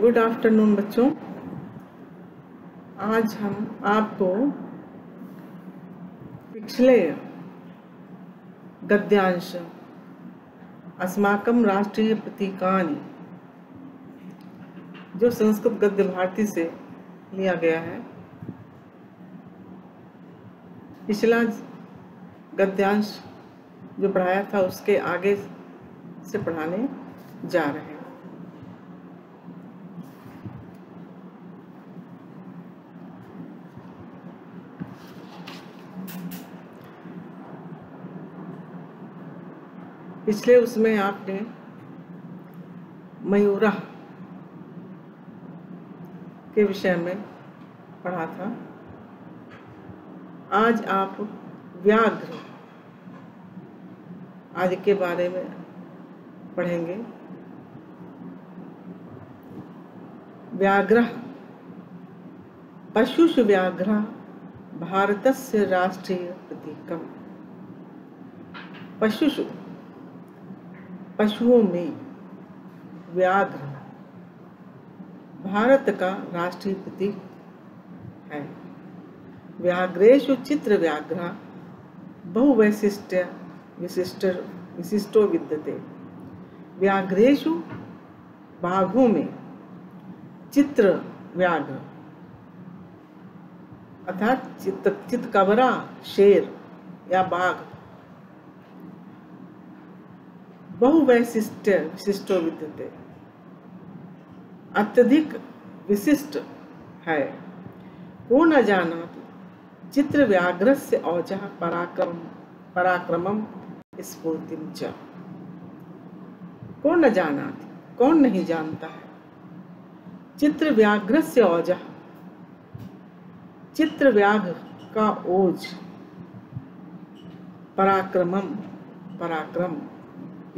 Good afternoon बच्चों। आज हम आपको पिछले गद्यांश अस्माकम राष्ट्रीय प्रतीकानि, जो संस्कृत गद्य भारती से लिया गया है, पिछला गद्यांश जो पढ़ाया था उसके आगे से पढ़ाने जा रहे हैं। पिछले उसमें आपने मयूरा के विषय में पढ़ा था। आज आप व्याघ्र आदि के बारे में पढ़ेंगे। व्याघ्र, पशुषु व्याघ्र भारत से राष्ट्रीय प्रतीकम। पशुषु पशुओं में व्याघ्र भारत का राष्ट्रीय प्रतीक है। व्याघ्रेशु चित्र व्याघ्र बहुवैशिष्ट विशिष्ट, विशिष्टो विद्यते। व्याघ्रेशु बाघों में चित्र व्याघ्र, अर्थात चित्त चितकबरा शेर या बाघ बहुवैशिष्ट विशिष्टो विद्यते। अत्यधिक विशिष्ट है। को न जाना चित्र व्याघ्र से औजा पराक्रम पराक्रमम स्फूर्तिम च। कौन न जाना कौन नहीं जानता है? चित्र व्याघ्र से औजा। चित्र व्याघ्र का ओज पराक्रमम पराक्रम।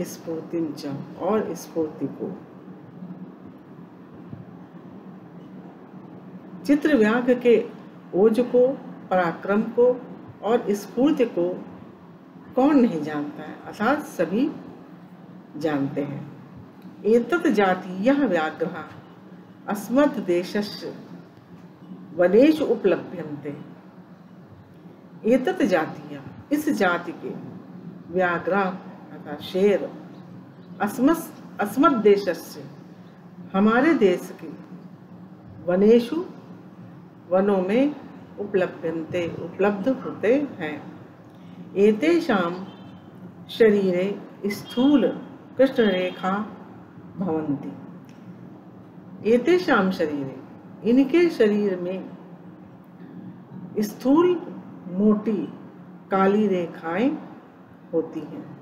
स्फूर्ति और स्फूर्ति को। चित्र व्याघ्र के ओज को, पराक्रम को और स्फूर्ति को कौन नहीं जानता है? अर्थात सभी जानते हैं। एतत जाति यह व्याघ्र अस्मत् देशस्य वनेश उपलभ्यन्ते। एतत जातिया इस जाति के व्याघ्र था शेर, अस्मस अस्मद देश से हमारे देश के वनेशु वनों में उपलब्धते उपलब्ध होते हैं। एतेषाम शरीरे स्थूल कृष्ण रेखा भवंती एतेषाम शरीरे, इनके शरीर में स्थूल मोटी काली रेखाएँ होती हैं।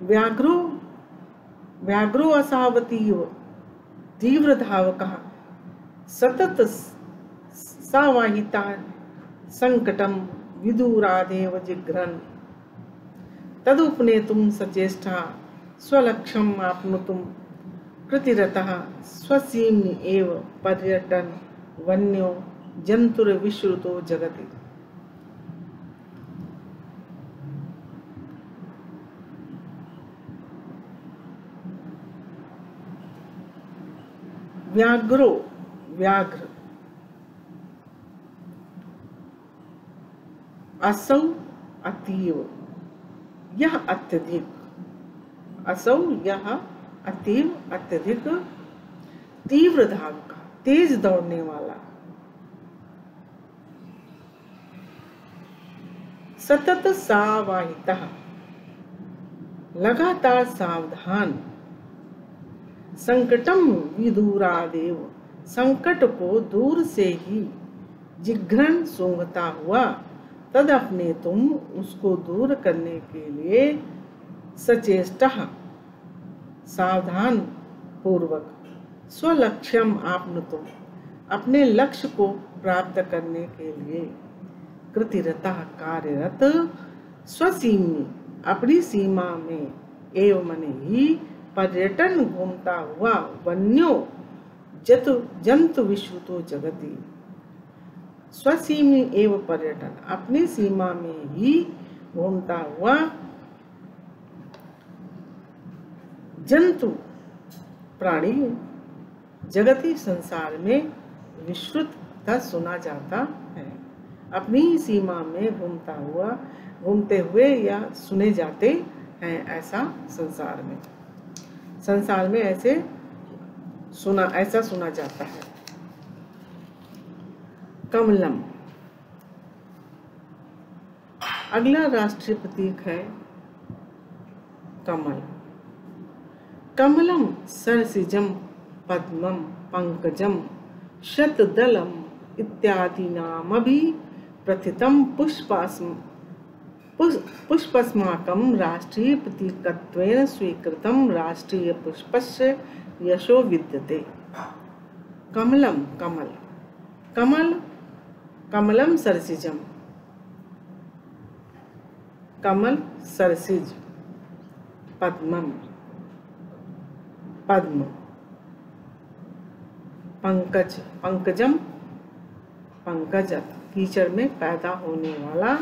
व्याघ्रो व्याघ्रो असावतीव तीव्र धावक सतत सावाहिता संकटम विदुरादेव जिघ्रन। तदुपनेतुम सचेष्टा स्वलक्ष्यम आपनुतुम कृतिरतः स्वसीम्नि एव पर्यटन, वन्यो जंतुर विश्रुतो जगति। व्याघ्रो व्याघ्र असौ अतीव यह अत्यधिक असौ यह अतीव अत्यधिक तीव्र धावक तेज दौड़ने वाला सतत सावाहिता लगातार सावधान संकटम विदूरादेव। संकट को दूर से ही जिघ्रन सूंघता हुआ, तद अपने तुम उसको दूर करने के लिए सचेष्ट सावधान पूर्वक स्वलक्ष्यम आपन तुम अपने लक्ष्य को प्राप्त करने के लिए। कृतिरता कार्यरत, स्वसीमी, अपनी सीमा में एवं ही पर्यटन घूमता हुआ वन्यो जतु जंतु विश्रुतो जगति। स्वसीमी एवं पर्यटन अपनी सीमा में ही घूमता हुआ जंतु प्राणी जगती संसार में विश्रुत सुना जाता है। अपनी ही सीमा में घूमता हुआ, घूमते हुए या सुने जाते हैं ऐसा संसार में। संसार में ऐसे सुना, ऐसा सुना जाता है। कमलम। अगला राष्ट्रीय प्रतीक है कमल। कमलम सरसिजम, पद्मम, पंकजम, शतदलम इत्यादि नाम भी प्रथितम पुष्पास्म पुष्पस्माकं राष्ट्रीय प्रतीकत्वेन स्वीकृतं राष्ट्रीय पुष्पस्य यशो विद्यते। कमलम कमल। कमल कमलम सरसिजम कमल सरसिज। पद्मम पद्म। पंकज पंकजम पंकज, कीचड़ में पैदा होने वाला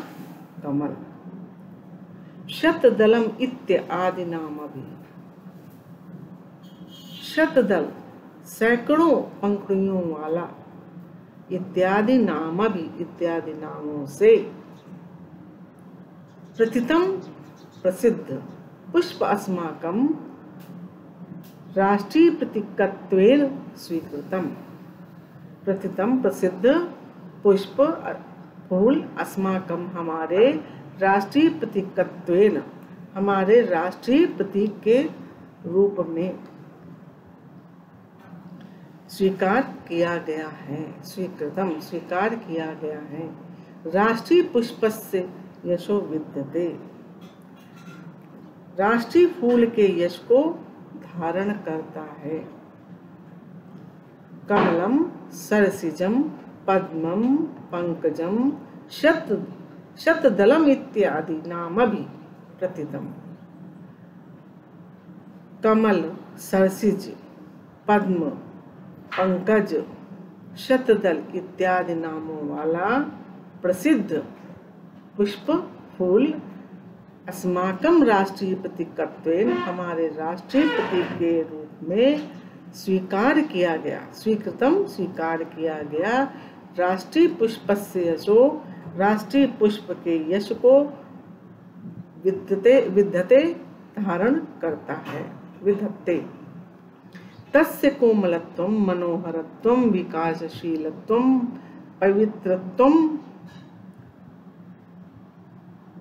कमल। शतदलम इत्य आदि नाम अभी शतदल सैकड़ों पंखुड़ियों वाला इत्यादि नाम भी इत्यादि नामों से प्रतितम प्रसिद्ध, पुष्प अस्माकम राष्ट्रीय प्रतीकत्वेन स्वीकृतम। प्रतितम प्रसिद्ध, पुष्प फूल अस्माकम हमारे राष्ट्रीय प्रतीकत्वेन हमारे राष्ट्रीय प्रतीक के रूप में स्वीकार किया गया है, स्वीकृतम स्वीकार किया गया है। राष्ट्रीय पुष्प से यशो विद्यते। राष्ट्रीय फूल के यश को धारण करता है। कमलम, सरसिजम, पद्मम, पंकजम, शत शतदलम इत्यादि नाम भी प्रतितम। कमल, सरसिज, पद्म, पंकज शतदल इत्यादि नामों वाला प्रसिद्ध पुष्प, फूल अस्माकम राष्ट्रीय प्रतीकत्व हमारे राष्ट्रीय प्रतीक के रूप में स्वीकार किया गया, स्वीकृतम स्वीकार किया गया राष्ट्रीय पुष्प से यशो राष्ट्रीय पुष्प के यश को विद्यते विद्यते धारण करता है, विधत्ते। तस्य कोमलत्व, मनोहरत्व, विकासशीलत्व, पवित्रत्व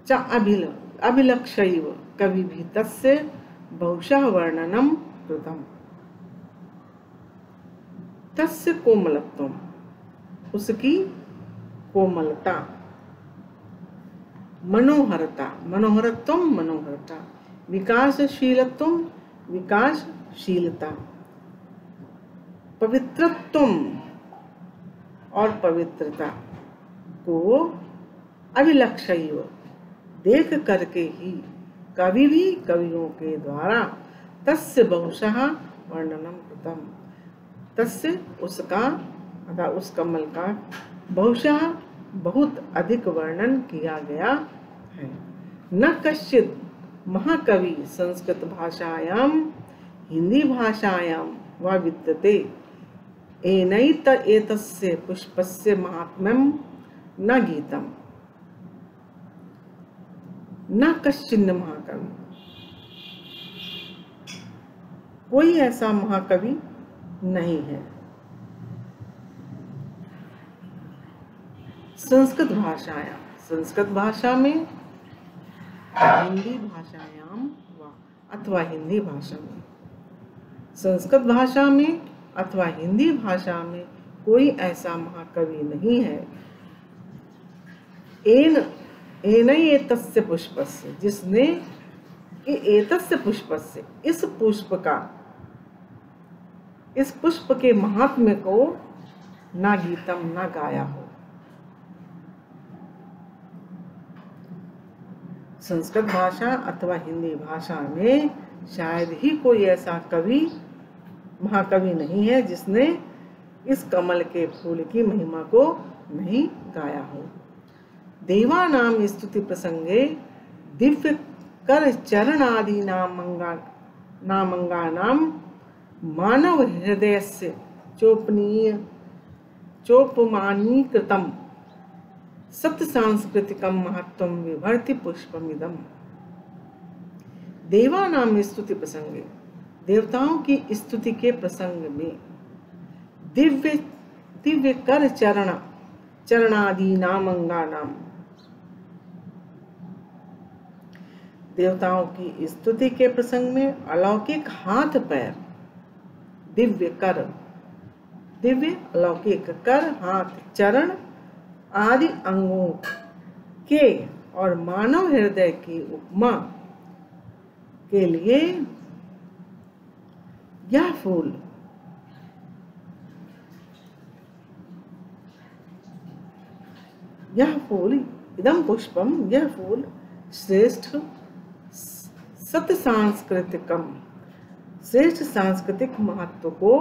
च अभिल, अभिलक्षैव। कवि भी तस्य बहुशः वर्णनम कृतम। तस्य कोमलत्व, उसकी कोमलता। मनोहरता, मनोहरत्व मनोहरता, विकासशीलत्व विकासशीलता, पवित्रत्व और पवित्रता को अभिलक्ष देख करके ही कवि भी कवियों के द्वारा तस्य बहुशः वर्णनम कृतम। तस्य उसका अथा उस कमल का, बहुशः बहुत अधिक वर्णन किया गया। है। न कश्चित महाकवि संस्कृत भाषायाम हिंदी भाषायाम व विद्यते। एनैत एतस्य पुष्पस्य महात्म्यम न गीतम। न कश्चिन्न महाकवि। कोई ऐसा महाकवि नहीं है। संस्कृत भाषाया, संस्कृत भाषा में हिंदी भाषायाम अथवा हिंदी भाषा में। संस्कृत भाषा में अथवा हिंदी भाषा में कोई ऐसा महाकवि नहीं है। एन एतस्य पुष्प से जिसने एतस्य पुष्प से इस पुष्प का, इस पुष्प के महात्म्य को ना गीतम ना गाया हो। संस्कृत भाषा अथवा हिंदी भाषा में शायद ही कोई ऐसा कवि, महाकवि नहीं है जिसने इस कमल के फूल की महिमा को नहीं गाया हो। देवा नाम स्तुति प्रसंगे दिव्य कर चरण आदि नामंगा नामंगा नाम मानव हृदय से चोपनीय, चोपमानीकृतम। सत्य सांस्कृतिकम महत्व विभर्ति पुष्पमिदम देवानाम स्तुति प्रसंगे, देवताओं की स्तुति के प्रसंग में दिव्य दिव्य कर चरण, चरणादि नाम अंगा नाम देवताओं की स्तुति के प्रसंग में अलौकिक हाथ पैर, दिव्य कर, दिव्य अलौकिक कर, हाथ चरण आदि अंगों के और मानव हृदय की उपमा के लिए यह फूल यह फूल इदम पुष्पम यह फूल श्रेष्ठ सत सांस्कृतिकम श्रेष्ठ सांस्कृतिक महत्व को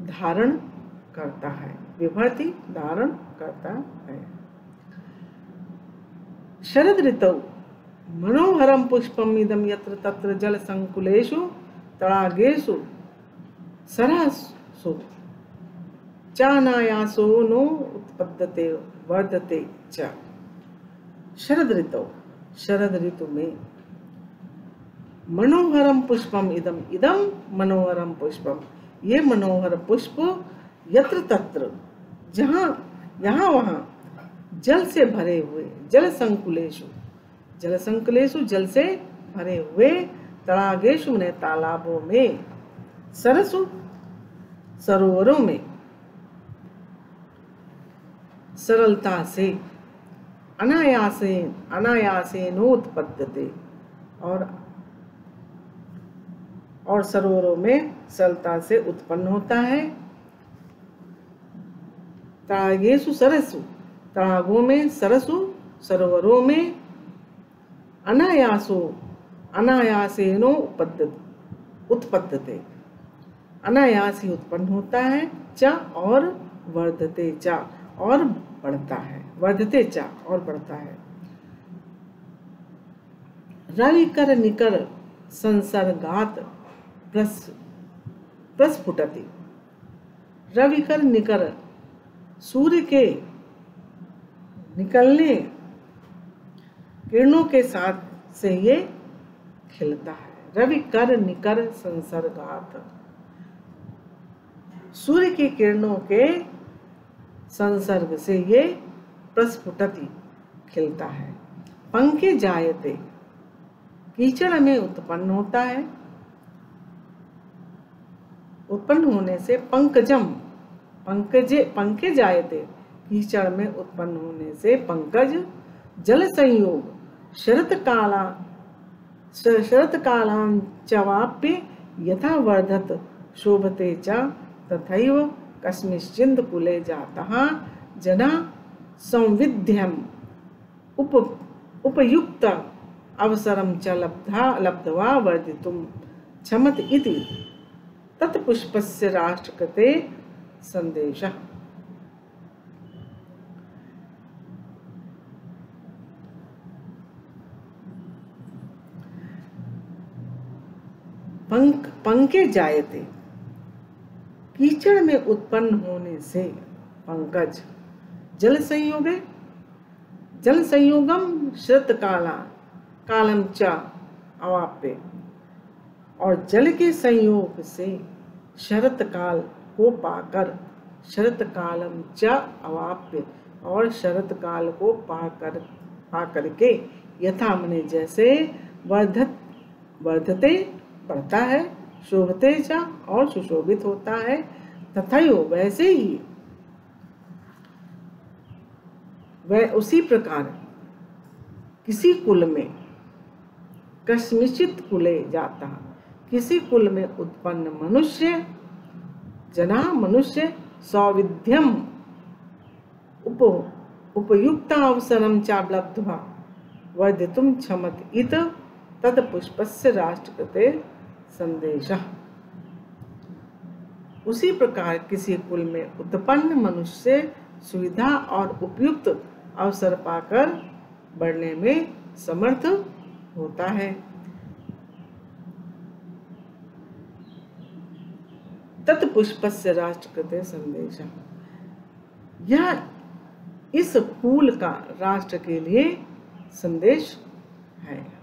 धारण करता है। विभर्ति धारण करता है। शरद ऋतु मनोहरम पुष्पम इदम यत्र तत्र जल संकुलेशु तड़ागेशु सरसु, चानायासो नो उत्पद्यते, वर्धते च। शरद ऋतु शरद ऋतु में मनोहरम पुष्पम इदम इदम मनोहरम पुष्पम ये मनोहर पुष्प यत्र तत्र, जहाँ, यहाँ वहाँ जल से भरे हुए, जल संकुलेशु। जल संकुलेशु जल से भरे हुए तड़ागेशु ने तालाबों में, सरसु, सरोवरों में सरलता से अनायासेन अनायासे नोत्पद्यते और और सरोवरों में सरलता से उत्पन्न होता है। तड़ागेशु सरसु। तड़ागों में सरसु, सरोवरों में अनायासो, अनायासेनो उत्पद्यते अनायास ही उत्पन्न होता है, च और वर्धते, च और बढ़ता है। वर्धते, चा और बढ़ता है। रवि कर निकर संसर्गात प्रस प्रस्फुटति। रवि कर निकर सूर्य के निकलने किरणों के साथ से ये खिलता है। रवि कर निकर संसर्गात। सूर्य की किरणों के संसर्ग से ये प्रस्फुटति खिलता है। पंखे जायते, कीचड़ में उत्पन्न होता है। उत्पन्न होने से पंकजम पंकजे पंखे जायते कीचड़ में उत्पन्न होने से पंकज, जल संयोग, शरत काला शरत कालांचवाप्य यथा वर्धत शोभते च, तथैव कस्मिश्चिंद कुले जाता जना संविध्यम। उप, उपयुक्त अवसरम च लब्धा, लब्धवा वर्धितुम क्षमत इति। तत्पुष्पस्य राष्ट्रकृते संदेशः पंख, पंखे जायते। कीचड़ में उत्पन्न होने से पंकज, जल संयोग, जल संयोगम श्रत काला कालम च अवाप्य। और जल के संयोग से शरत काल को पाकर शरत कालम च अवाप्य और शरत काल को पाकर पाकर के यथा मने जैसे वर्धत, वर्धते बढ़ता है, शोभते चा और सुशोभित होता है तथा वैसे ही वह उसी प्रकार किसी कुल में कस्मिचित कुले जाता, किसी कुल में उत्पन्न मनुष्य जना मनुष्य सौविध्यम। उप उपयुक्त अवसरम चाब्लब्ध्वा वर्धितुम क्षमत। इत तत्पुष्पस्य राष्ट्रकृते संदेश। उसी प्रकार किसी कुल में उत्पन्न मनुष्य सुविधा और उपयुक्त अवसर पाकर बढ़ने में समर्थ होता है। तत्पुष्प से राष्ट्रकृत संदेश यह इस फूल का राष्ट्र के लिए संदेश है।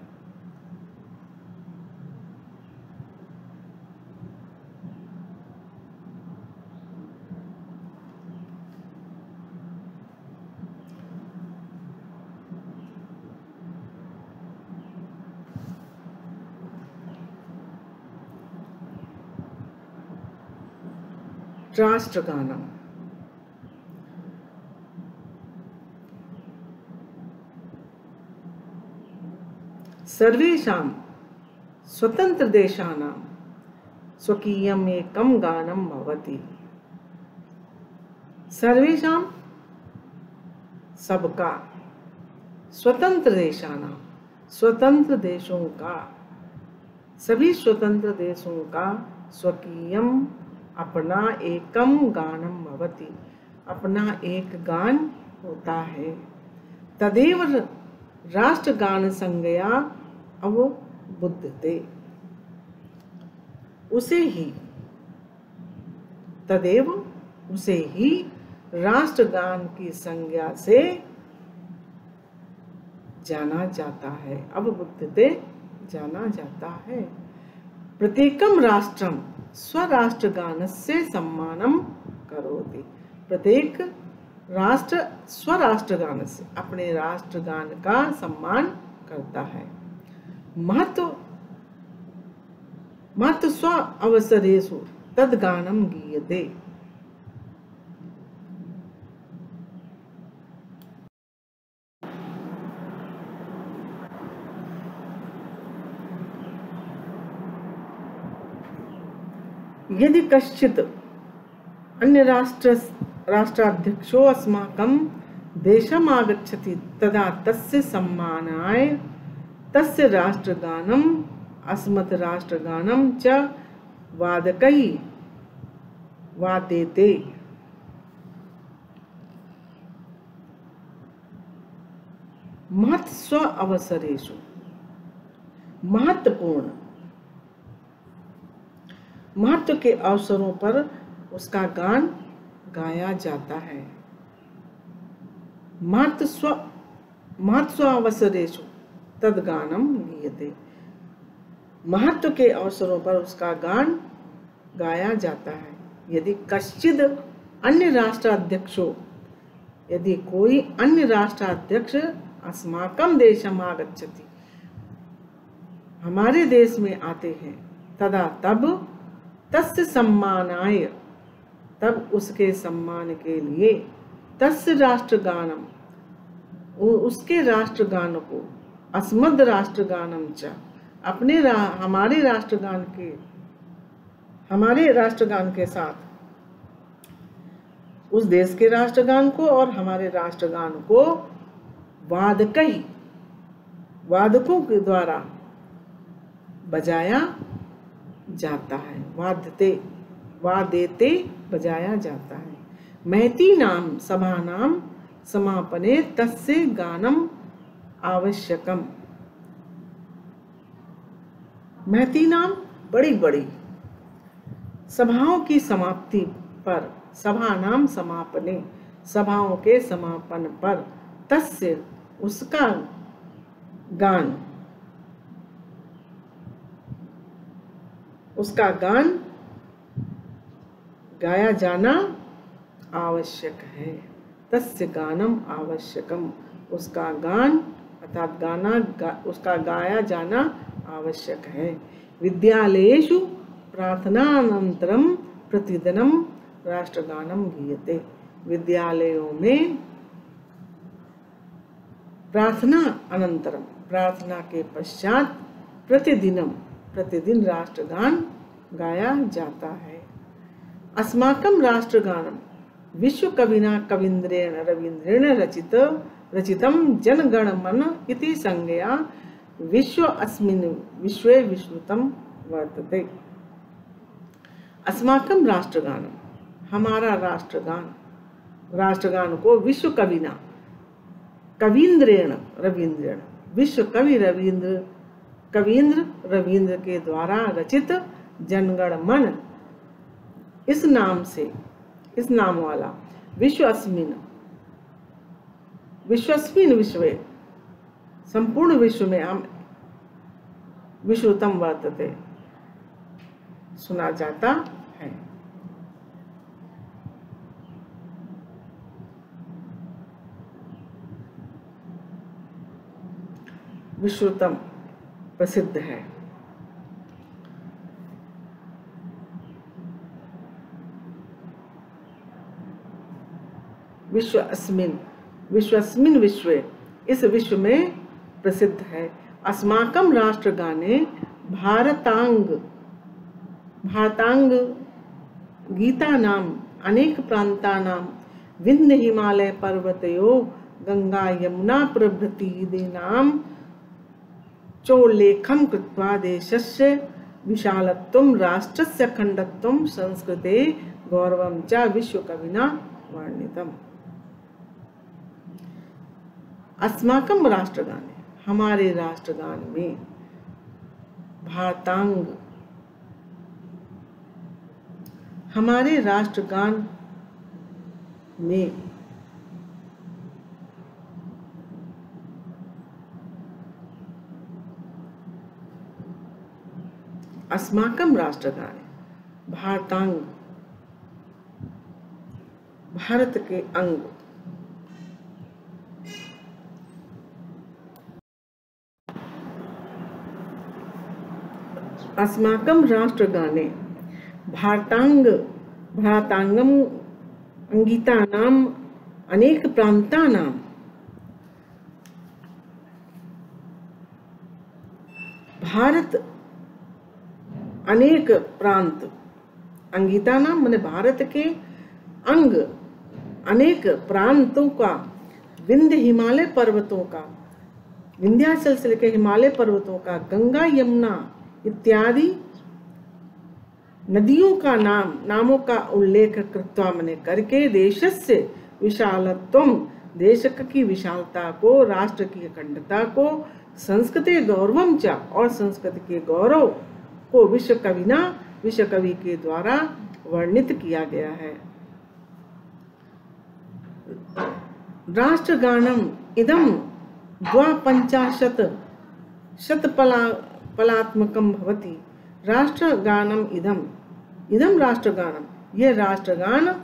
स्वतन्त्रदेशानां एकं गानं भवति। सर्वेषां सबका स्वतंत्र देशाना स्वतंत्र देशों का, सभी स्वतंत्र देशों का स्वकीयम अपना एकम गानम भवति। अपना एक गान होता है। तदेव राष्ट्रगान संज्ञा अवबुद्धते उसे ही, तदेव उसे ही राष्ट्रगान की संज्ञा से जाना जाता है। अब बुद्धते जाना जाता है। प्रत्येकम राष्ट्रम। स्वराष्ट्रगान से सम्मान करोति। प्रत्येक राष्ट्र स्वराष्ट्रगान से अपने राष्ट्रगान का सम्मान करता है। महत्व महत्व स्व अवसरेशु तदगानम गीयते। यदि कश्चित अन्य राष्ट्र राष्ट्राध्यक्षो अस्माकं देशम् आगच्छति तदा तस्य सम्मानाय तस्य राष्ट्रगानम्, अस्मत् राष्ट्रगानं च वादकै वादेते। महत्स्व अवसरेषु महत्वपूर्ण महत्व के अवसरों पर उसका गान गाया जाता है। महत्व महत्व अवसरेशु तद गानम गीयते महत्व के अवसरों पर उसका गान गाया जाता है। यदि कश्चित अन्य राष्ट्राध्यक्षो यदि कोई अन्य राष्ट्राध्यक्ष अस्माकम देशम आगच्छति, हमारे देश में आते हैं, तदा तब तस्य सम्मानाय। तब उसके सम्मान के लिए तस् राष्ट्रगानम उसके राष्ट्रगान को अस्मद राष्ट्रगानम च अपने रा, हमारे राष्ट्रगान के हमारे राष्ट्रगान के साथ। उस देश के राष्ट्रगान को और हमारे राष्ट्रगान को वादकई वादकों के द्वारा बजाया जाता है। वाद्यते वादेते बजाया जाता है। महती नाम, सभा नाम, समापने, तस्य गानम आवश्यकम। महती नाम बड़ी बड़ी। सभाओं की समाप्ति पर, सभा नाम समापने, सभाओं के समापन पर, तस्य, उसका गान। उसका गान गाया जाना आवश्यक है। तस्य गानम आवश्यकम। उसका गान अर्थात गाना गा, उसका गाया जाना आवश्यक है। विद्यालयेषु प्रार्थनानंतरम प्रतिदिनम राष्ट्रगानम गीयते। विद्यालयों में प्रार्थना अनंतरम प्रार्थना के पश्चात प्रतिदिनम प्रतिदिन राष्ट्रगान गाया जाता है। अस्माकं राष्ट्रगानं विश्वकविना कवीन्द्रेण रवीन्द्रेण रचित, रचितं जनगणमन इति संज्ञया विश्व अस्मिन् विश्वे विश्रुतं वर्तते। अस्माकं राष्ट्रगान, हमारा राष्ट्रगान राष्ट्रगान को विश्व कविना कवीन्द्रेण रवीन्द्रेण विश्व कवि रवीन्द्र कवीन्द्र रवीन्द्र के द्वारा रचित जनगण मन। इस नाम से, इस नाम वाला विश्व अस्मिन विश्वस्मिन विश्व संपूर्ण विश्व में हम विश्वतम वर्तते सुना जाता है। विश्वतम। प्रसिद्ध है। विश्व अस्मिन विश्वस्मिन विश्व, इस विश्व में प्रसिद्ध है। अस्माकम राष्ट्रगाने भारतांग भारतांग गीता नाम अनेक प्रांता नाम विंध्य हिमालय पर्वतयो गंगा यमुना प्रभृति नाम चोल्लेखम कृत्वा देशस्य विशालत्वं, राष्ट्रस्य खण्डत्वं संस्कृते गौरवं च विश्वकविना वर्णितम्। अस्माकम राष्ट्रगान, हमारे राष्ट्रगान में भारतांग, हमारे राष्ट्रगान में अस्माकम राष्ट्रगान भारतांग भारत के अंग। अस्माकं राष्ट्रगाने भारतांग भारतांगम अंगितानाम अनेक प्रांतानाम। भारत अनेक प्रांत। अंगिता नाम मैंने भारत के अंग अनेक प्रांतों का, विंध्य हिमालय पर्वतों का विंध्याचल से लेकर हिमालय पर्वतों का, गंगा, यमुना इत्यादि नदियों का नाम, नामों का उल्लेख कृत्वा मैंने करके देश से विशालत्व देश की विशालता को, राष्ट्र की अखंडता को, संस्कृति गौरवम चा और संस्कृत के गौरव को विश्व कविना विश्व कवि के द्वारा वर्णित किया गया है। राष्ट्रगानम इदम द्वापंचाशत शतपला पलात्मकम भवति। राष्ट्रगानम इदम। इदम राष्ट्रगानम। यह राष्ट्रगान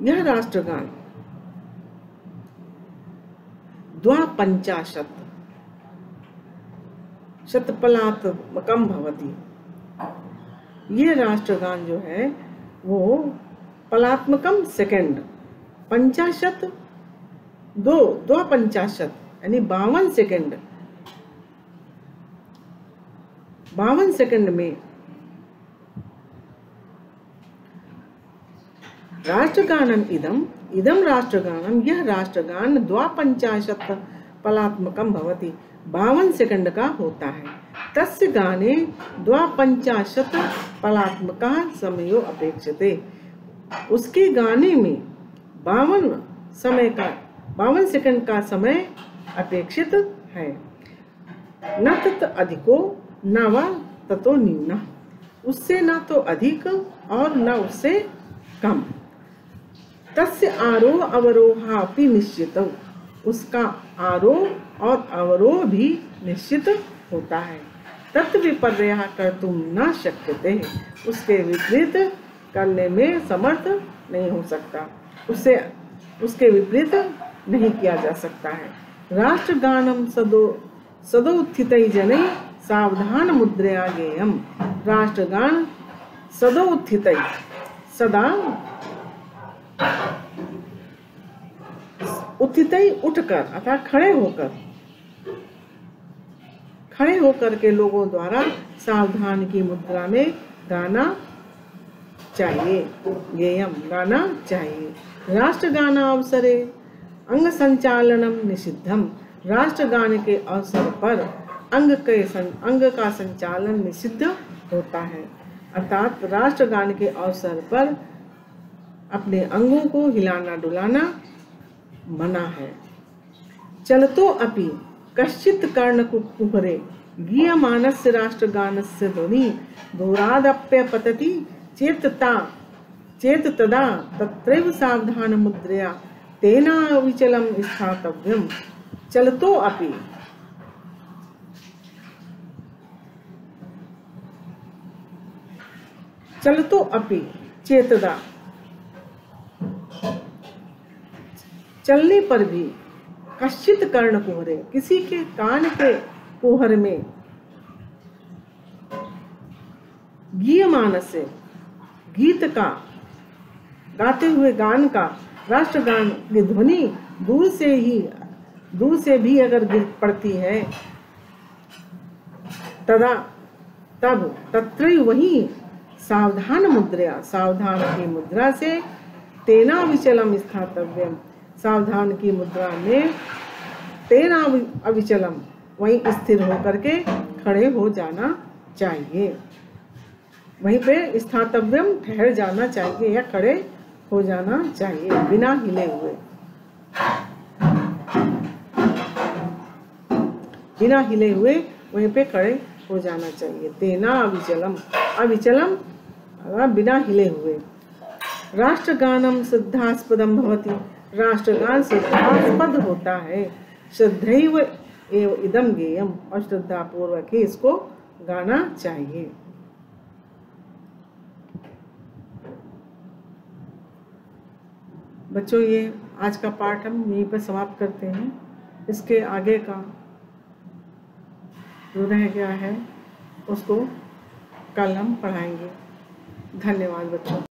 यह राष्ट्रगान। द्वापंचाशत शतपलात्मकम भवति। यह राष्ट्रगान जो है, वो पलात्मकम सेकंड पंचाशत, दो दो पंचाशत, यानी बावन सेकंड बावन सेकंड में राष्ट्रगानम इदम इदम राष्ट्रगानम यह राष्ट्रगान द्वापंचाशत पलात्मकम भवति। बावन सेकंड का होता है। तस्य गाने द्वापंचाशत पलात्मका समयो अपेक्षते। उसके गाने में बावन समय का, बावन सेकंड का समय अपेक्षित है। न तत् अधिको न व ततो न्यून। उससे न तो अधिक और न उससे कम। तस्य आरोह अवरोहा भी निश्चित। उसका आरोह और अवरोह भी निश्चित होता है। तत्व विपर्य कर तुम न सकते उसके विपरीत करने में समर्थ नहीं हो सकता। उससे उसके विपरीत नहीं किया जा सकता है। राष्ट्रगानम सदो, सदोत्थित जन सावधान मुद्रया गेयम राष्ट्रगान सदोत्थित, सदा उत्थित उठकर अर्थात खड़े होकर। खड़े होकर के लोगों द्वारा सावधान की मुद्रा में गाना चाहिए। गेयम गाना चाहिए। राष्ट्रगाना अवसरे अंग संचालनम निषिद्धम। राष्ट्रगान के अवसर पर अंग के सं, अंग का संचालन निषिद्ध होता है। अर्थात राष्ट्रगान के अवसर पर अपने अंगों को हिलाना डुलाना मना है। चलतो अपि, कश्चित कर्ण कुहरे गीयमानस्य राष्ट्रगानस्य ध्वनि दूरादप्य पतति चेतता चेत तदा तत्रैव सावधान मुद्रया तेना विचलम स्थातव्यम। चलतो अपि। चलतो अपि, चेतदा। चलने पर भी कश्चित कर्ण कुहरे किसी के कान के कोहर में गीयमान से गीत का, गाते हुए गान का, राष्ट्रगान की ध्वनि दूर से ही, दूर से भी अगर गिर पड़ती है, तदा तब तत्र वही सावधान मुद्रा, सावधान की मुद्रा से तेना विचलम स्थातव्यम। सावधान की मुद्रा में तेना अविचलम। वहीं स्थिर होकर के खड़े हो जाना चाहिए। वहीं पे स्थातव्यम ठहर जाना चाहिए या खड़े हो जाना चाहिए बिना हिले हुए। बिना हिले हुए वहीं पे खड़े हो जाना चाहिए। तेना अविचलम। अविचलम बिना हिले हुए। राष्ट्रगानम सिद्धास्पदम भवती। राष्ट्रगान सिद्धास्पद होता है। श्रद्धैव एवं इदम गेयम। और श्रद्धा पूर्वक ही इसको गाना चाहिए। बच्चों, ये आज का पाठ हम यहीं पर समाप्त करते हैं। इसके आगे का जो रह गया है, उसको कल हम पढ़ाएँगे। धन्यवाद बच्चों।